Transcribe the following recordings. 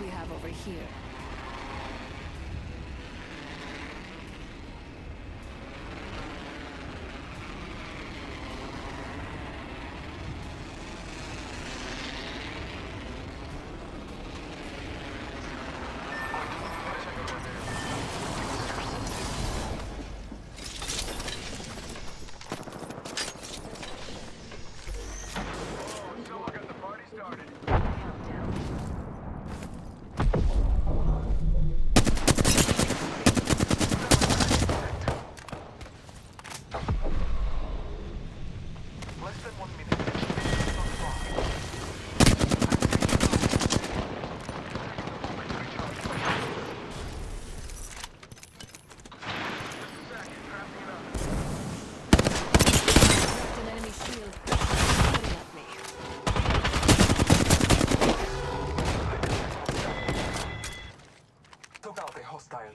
we have over here. Someone got the party started. Less than one minute. Cracked an enemy shield. Shooting at me. Took out a hostile.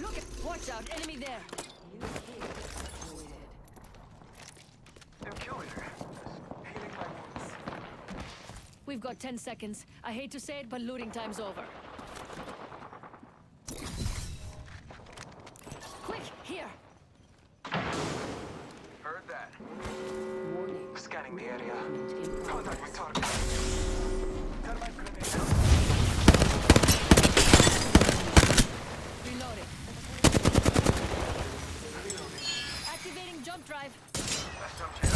Look at. Watch out! Enemy there. I'm killing her. Healing my wounds. We've got 10 seconds. I hate to say it, but looting time's over. Quick, here. Heard that. Warning. Scanning the area. Contact with target. Thermite grenade. Reloading. Activating jump drive. That's some shit.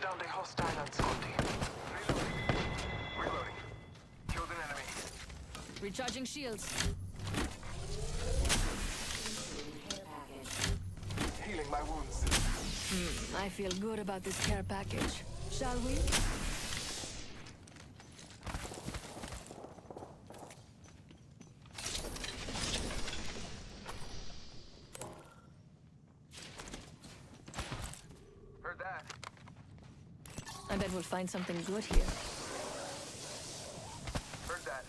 Downed a hostile at Scotty. Reloading. Reloading. Killed an enemy. Recharging shields. Healing my wounds. Hmm, I feel good about this care package. Shall we? Heard that. I bet we'll find something good here. Heard that.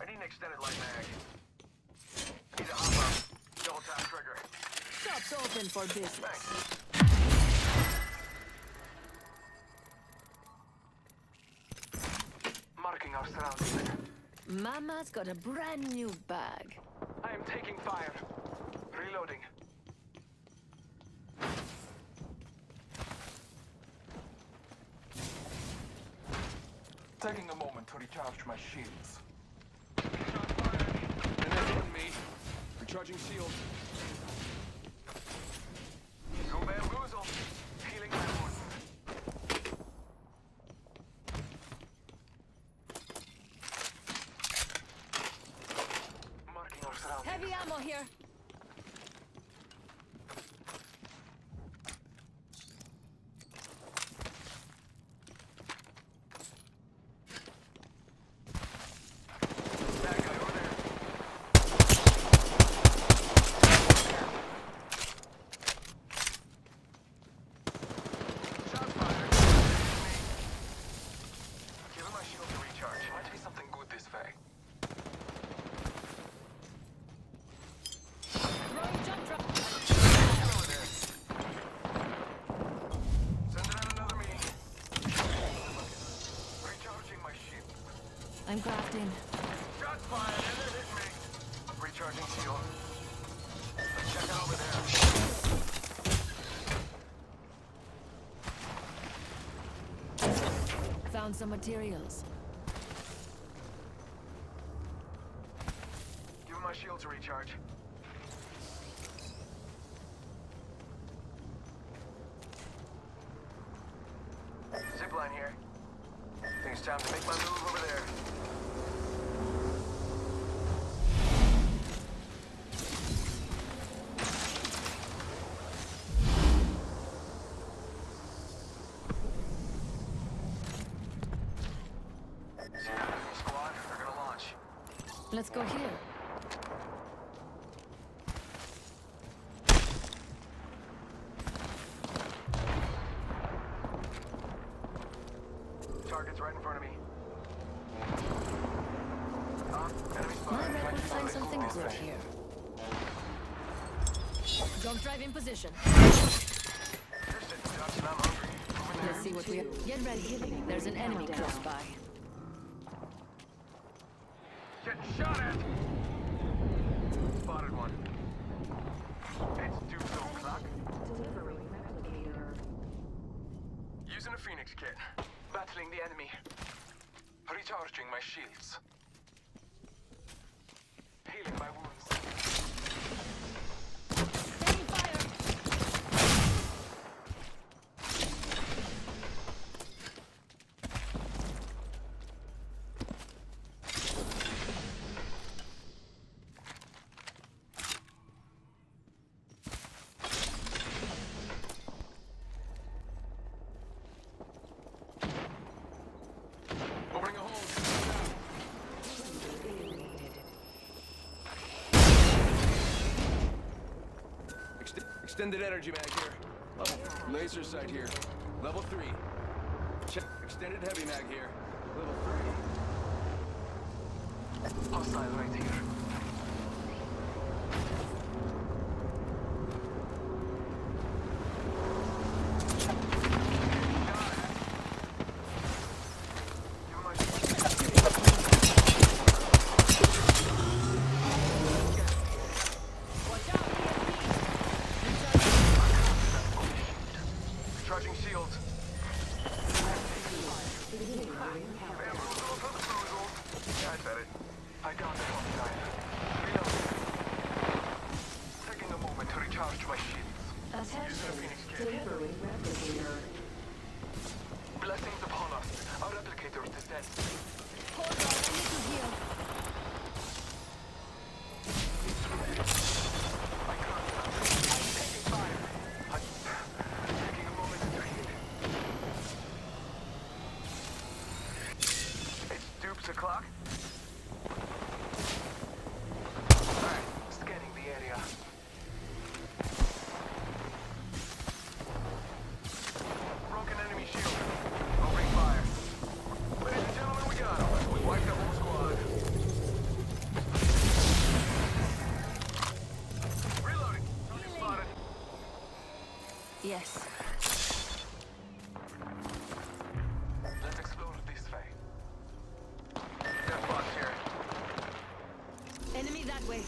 I need an extended light mag. Need a hop up. Double tap trigger. Shop's open for business. Marking our surroundings. Mama's got a brand new bag. I am taking fire. Reloading. Taking a moment to recharge my shields. Enemy on me. Recharging shield. Go bamboozle. Healing my wounds. Marking our surroundings. Heavy ammo here. Bad guy over there. Shots fired. Give him my shield to recharge. Might be something good this way. Throwing jump drive. Over there. Sending out another me. Recharging my shield. Crafting. Shots fired and it hit me. Recharging shield. Check it over there. Found some materials. Give my shield to recharge. Zipline here. Think it's time to make my move over there. Squad, they're gonna launch. Let's go here. Target's right in front of me. Huh? My will find something good here. Jump drive in position. You're sitting ducks and I'm hungry. Over there. Let's see what we have. Get ready. There's an enemy close by. Getting shot at! Spotted one. It's Duke's own clock. Using a Phoenix kit. Battling the enemy. Recharging my shields. Healing my wounds. Taking fire! Opening a hole. Ext- extended energy mag here. Level laser sight here. Level three. Check extended heavy mag here. Level three. Hostile right here. Give my Watch out, EMP! Charging shields. I said it. I got it on time. Reload. Taking a moment to recharge my shields. Using a Phoenix. Blessings upon us. Our replicator descends. Hold on, I need to heal. Yes. Let's explore this way. Death box here. Enemy that way.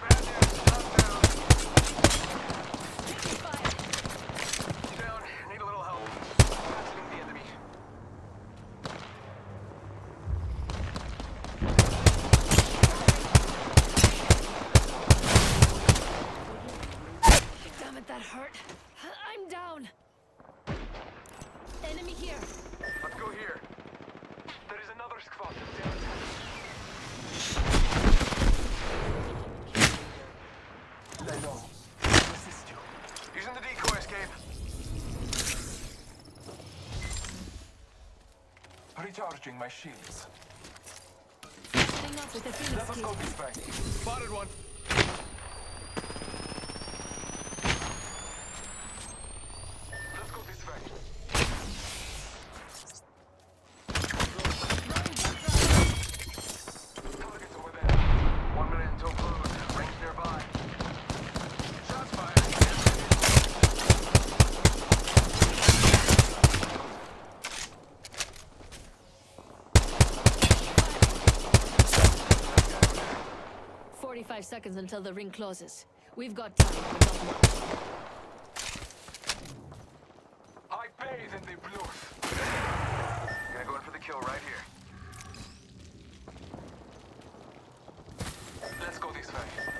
Bad news. Shot down. Taking fire! Down. Need a little help. Battling the enemy. Damn it, that hurt. I'm down. Enemy here. Let's go here. There is another squad down. I know. Assist you. Using the decoy escape. Recharging my shields. Hang up with Let's go this way. Spotted one. seconds until the ring closes. We've got time. I bathe in the blue. Gonna go in for the kill right here. Let's go this way.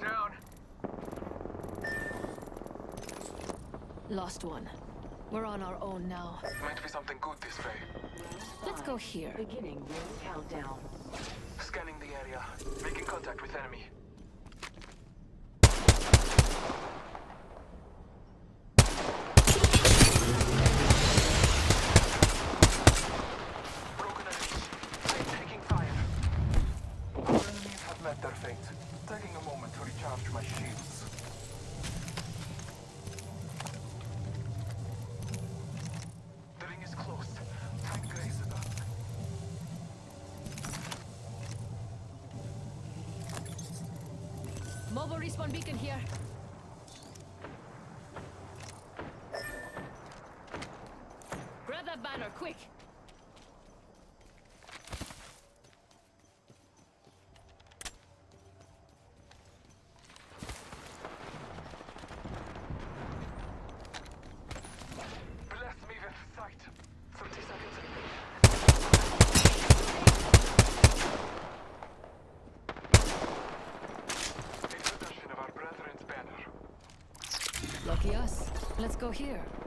Down. Lost one. We're on our own now. Meant be something good this way. Let's go here. Beginning countdown. Scanning the area. Making contact with enemy. Respawn beacon here. Grab that banner, quick! Bless me with sight. 30 seconds remaining. In possession of our brethren's banner. Lucky us. Let's go here.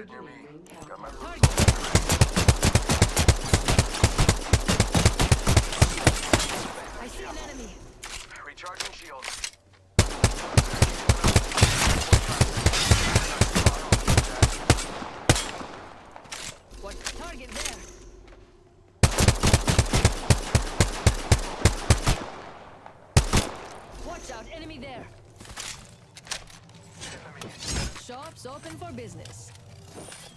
Round. Enemy landed near me. Beginning ring Got my I see an enemy. recharging shield. What target there? Watch out, enemy there. Shops open for business. Thank you.